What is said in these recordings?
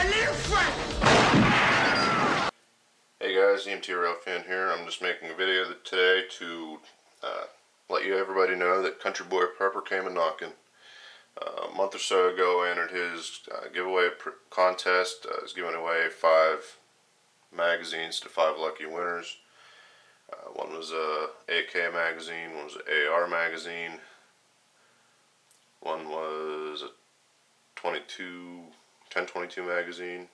my little friend. Hey guys, EMT Rail Fan here. I'm just making a video today to uh, let you everybody know that Country Boy Prepper came a knocking. Uh, a month or so ago, entered his uh, giveaway contest. Uh, he's giving away five magazines to five lucky winners. Uh, one was a AK magazine, one was an AR magazine, one was a 22, 1022 magazine,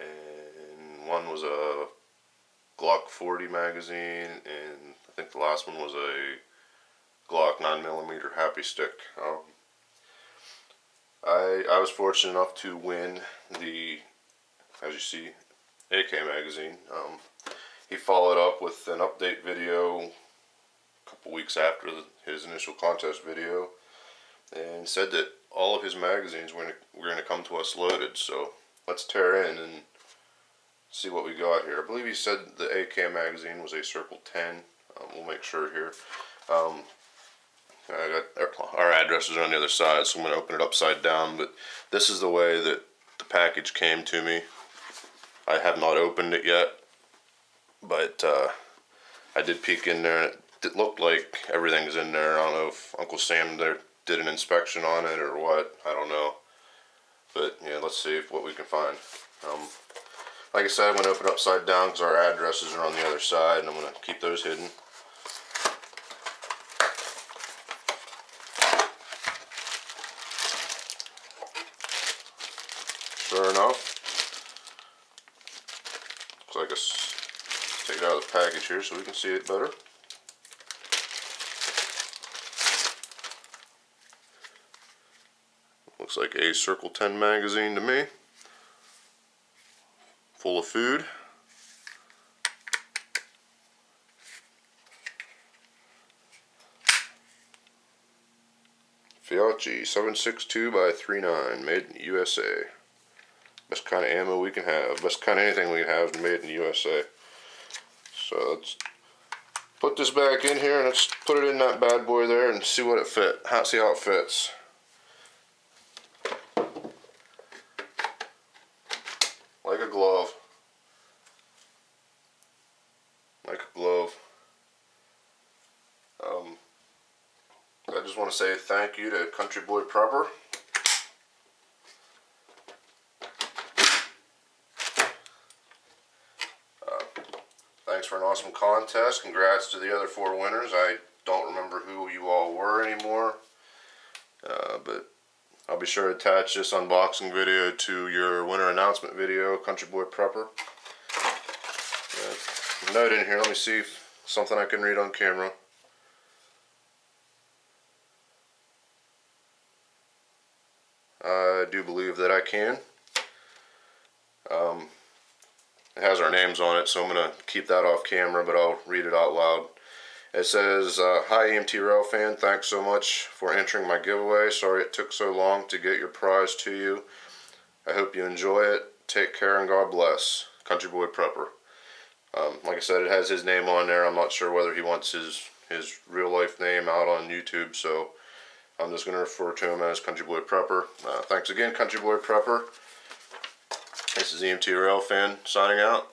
and one was a Glock 40 magazine, and I think the last one was a Glock 9mm Happy Stick. Um, I, I was fortunate enough to win the, as you see, AK magazine. Um, he followed up with an update video a couple weeks after his initial contest video and said that all of his magazines were going to come to us loaded. So let's tear in and see what we got here. I believe he said the AK magazine was a Circle 10. Um, we'll make sure here. Um, got, our addresses are on the other side, so I'm going to open it upside down. But this is the way that the package came to me. I have not opened it yet, but uh, I did peek in there, it looked like everything's in there. I don't know if Uncle Sam there did an inspection on it or what. I don't know. But yeah, let's see if, what we can find. Um, like I said, I'm going to open upside down because our addresses are on the other side, and I'm going to keep those hidden. Sure enough, looks like a, take it out of the package here so we can see it better. Looks like a Circle 10 magazine to me. Full of food. Fiocchi 762 by 39, made in USA. Best kind of ammo we can have. Best kind of anything we can have made in USA. So let's put this back in here and let's put it in that bad boy there and see what it fit. How, see how it fits. A glove. Like a glove. Um, I just want to say thank you to Country Boy Prepper. Uh, thanks for an awesome contest. Congrats to the other four winners. I don't remember who you all were anymore. I'll be sure to attach this unboxing video to your winter announcement video, Country Boy Prepper. Uh, note in here, let me see if something I can read on camera. I do believe that I can. Um, it has our names on it, so I'm going to keep that off camera, but I'll read it out loud. It says, uh, Hi EMT Rail fan, thanks so much for entering my giveaway. Sorry it took so long to get your prize to you. I hope you enjoy it. Take care and God bless. Country Boy Prepper. Um, like I said, it has his name on there. I'm not sure whether he wants his, his real life name out on YouTube, so I'm just going to refer to him as Country Boy Prepper. Uh, thanks again, Country Boy Prepper. This is EMT Rail fan signing out.